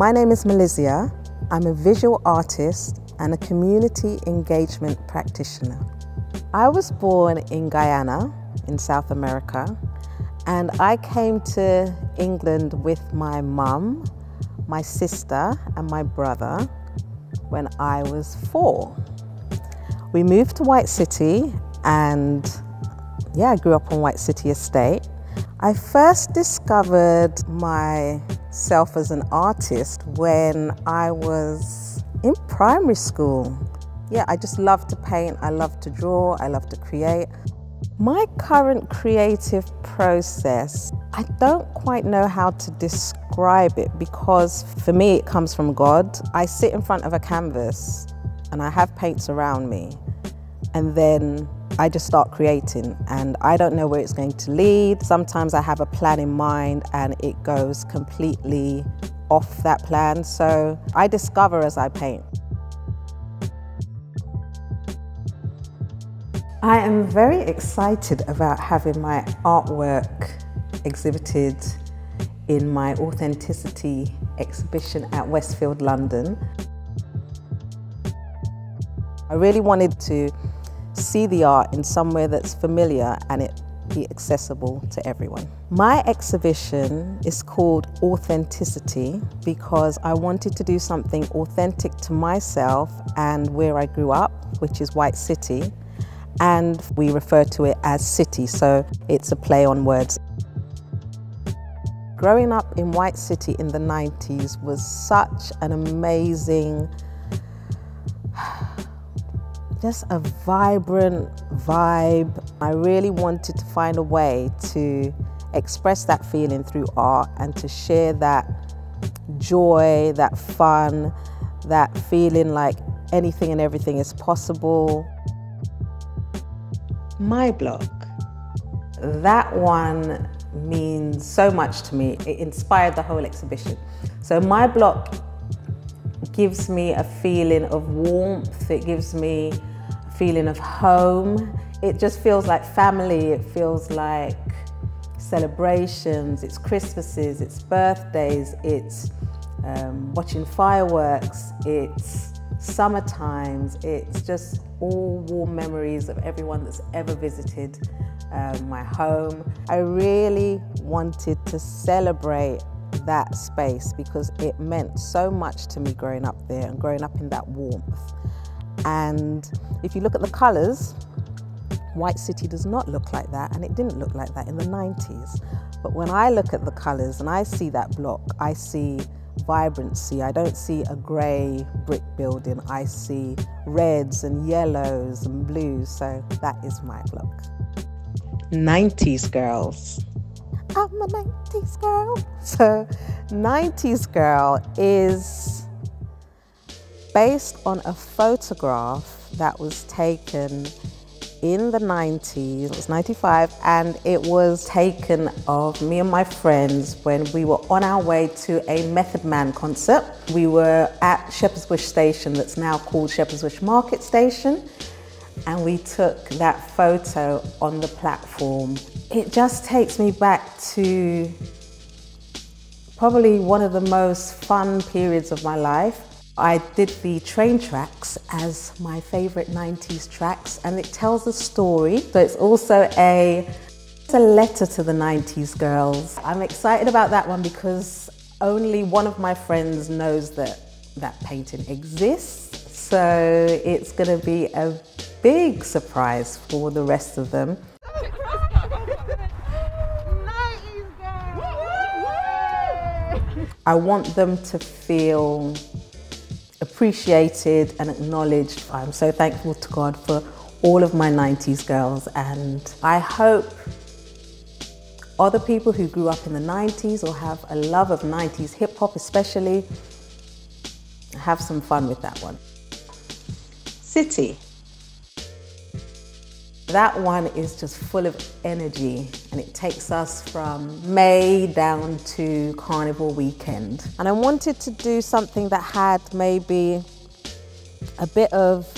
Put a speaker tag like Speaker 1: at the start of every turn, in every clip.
Speaker 1: My name is Mellezia. I'm a visual artist and a community engagement practitioner. I was born in Guyana in South America and I came to England with my mum, my sister and my brother when I was four. We moved to White City and yeah, I grew up on White City Estate. I first discovered myself as an artist when I was in primary school. Yeah, I just love to paint, I love to draw, I love to create. My current creative process, I don't quite know how to describe it because for me it comes from God. I sit in front of a canvas and I have paints around me and then I just start creating and I don't know where it's going to lead. Sometimes I have a plan in mind and it goes completely off that plan. So I discover as I paint. I am very excited about having my artwork exhibited in my AuthentiCity exhibition at Westfield, London. I really wanted to see the art in somewhere that's familiar and it be accessible to everyone. My exhibition is called AuthentiCity because I wanted to do something authentic to myself and where I grew up, which is White City, and we refer to it as City, so it's a play on words. Growing up in White City in the 90s was such an amazing just a vibrant vibe. I really wanted to find a way to express that feeling through art and to share that joy, that fun, that feeling like anything and everything is possible. My block, that one means so much to me. It inspired the whole exhibition. So my block gives me a feeling of warmth. It gives me feeling of home. It just feels like family. It feels like celebrations. It's Christmases, it's birthdays, it's um, watching fireworks, it's summer times. It's just all warm memories of everyone that's ever visited um, my home. I really wanted to celebrate that space because it meant so much to me growing up there and growing up in that warmth. And if you look at the colours, White City does not look like that, and it didn't look like that in the 90s. But when I look at the colours and I see that block, I see vibrancy. I don't see a grey brick building, I see reds and yellows and blues. So that is my block. 90s girls. I'm a 90s girl. So, 90s girl is based on a photograph that was taken in the 90s, it was 95, and it was taken of me and my friends when we were on our way to a Method Man concert. We were at Shepherd's Bush Station, that's now called Shepherd's Bush Market Station, and we took that photo on the platform. It just takes me back to probably one of the most fun periods of my life. I did the train tracks as my favourite 90s tracks and it tells a story. So it's also a, it's a letter to the 90s girls. I'm excited about that one because only one of my friends knows that that painting exists. So it's going to be a big surprise for the rest of them. I want them to feel appreciated and acknowledged. I'm so thankful to God for all of my 90s girls and I hope other people who grew up in the 90s or have a love of 90s hip hop especially have some fun with that one. City. That one is just full of energy and it takes us from May down to Carnival weekend. And I wanted to do something that had maybe a bit of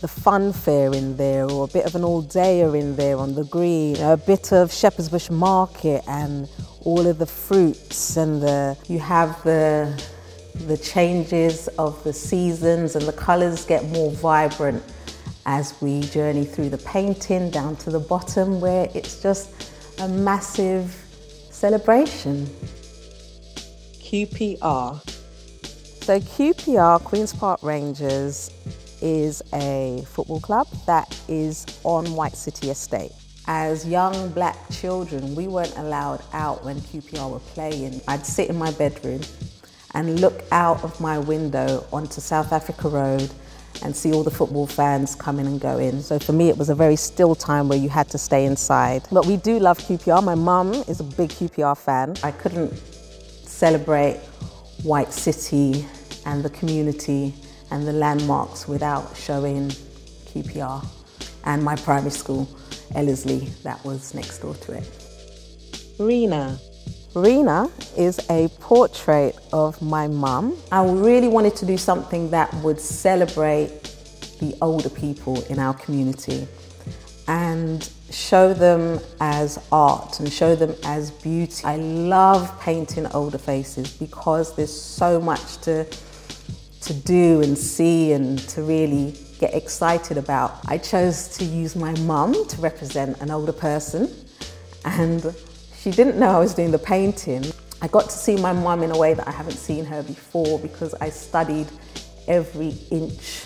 Speaker 1: the funfair in there or a bit of an all-dayer in there on the green, a bit of Shepherd's Bush Market and all of the fruits and the, you have the
Speaker 2: the changes of the seasons and the colours get more vibrant as we journey through the painting down to the bottom where it's just a massive celebration.
Speaker 1: QPR. So QPR, Queen's Park Rangers, is a football club that is on White City Estate.
Speaker 2: As young black children, we weren't allowed out when QPR were playing. I'd sit in my bedroom and look out of my window onto South Africa Road and see all the football fans coming and going. So for me, it was a very still time where you had to stay inside. But we do love QPR. My mum is a big QPR fan. I couldn't celebrate White City and the community and the landmarks without showing QPR and my primary school, Ellerslie, that was next door to it.
Speaker 1: Rena. Rena is a portrait of my mum.
Speaker 2: I really wanted to do something that would celebrate the older people in our community and show them as art and show them as beauty. I love painting older faces because there's so much to to do and see and to really get excited about. I chose to use my mum to represent an older person and she didn't know I was doing the painting. I got to see my mum in a way that I haven't seen her before because I studied every inch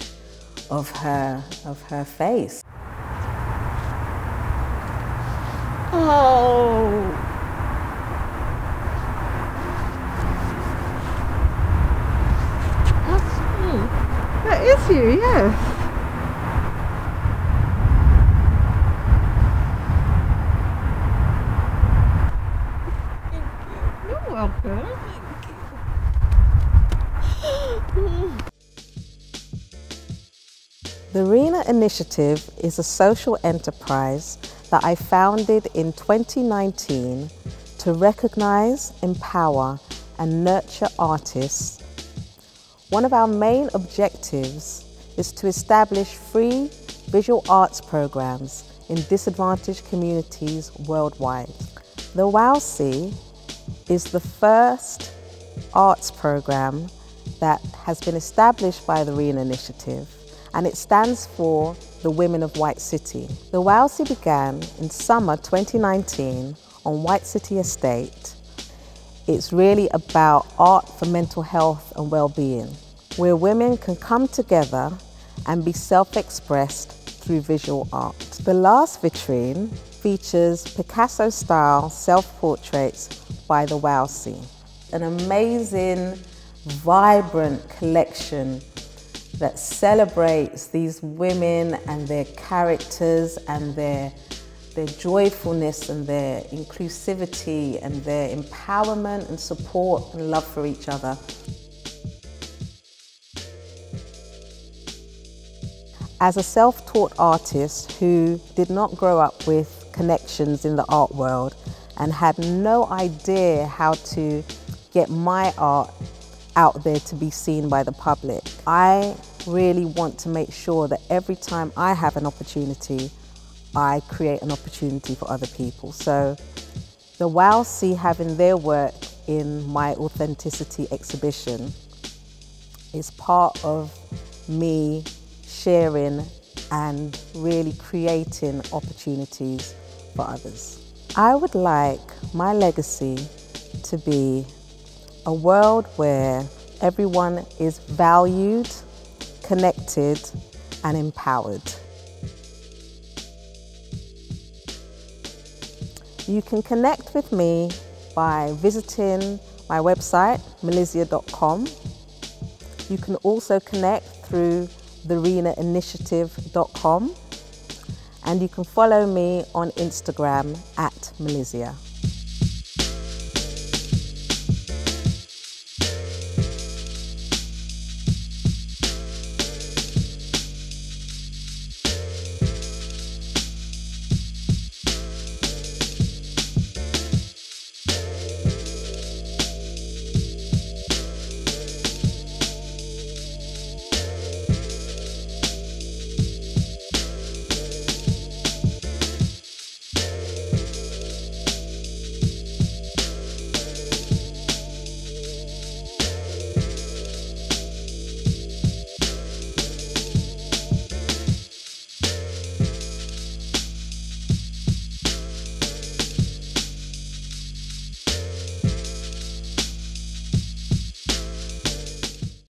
Speaker 2: of her, of her face.
Speaker 1: Oh. That is you, yes. The RENA Initiative is a social enterprise that I founded in 2019 to recognise, empower and nurture artists one of our main objectives is to establish free visual arts programs in disadvantaged communities worldwide. The WOWC is the first arts program that has been established by the RENA Initiative and it stands for the Women of White City. The WOWC began in summer 2019 on White City Estate it's really about art for mental health and well-being, where women can come together and be self-expressed through visual art. The last vitrine features Picasso-style self-portraits by the WOWC.
Speaker 2: An amazing, vibrant collection that celebrates these women and their characters and their their joyfulness and their inclusivity and their empowerment and support and love for each other.
Speaker 1: As a self-taught artist who did not grow up with connections in the art world and had no idea how to get my art out there to be seen by the public, I really want to make sure that every time I have an opportunity, I create an opportunity for other people. So the WOWC having their work in my authenticity exhibition is part of me sharing and really creating opportunities for others. I would like my legacy to be a world where everyone is valued, connected and empowered. You can connect with me by visiting my website, mellezia.com. You can also connect through therenainitiative.com and you can follow me on Instagram at Mellezia.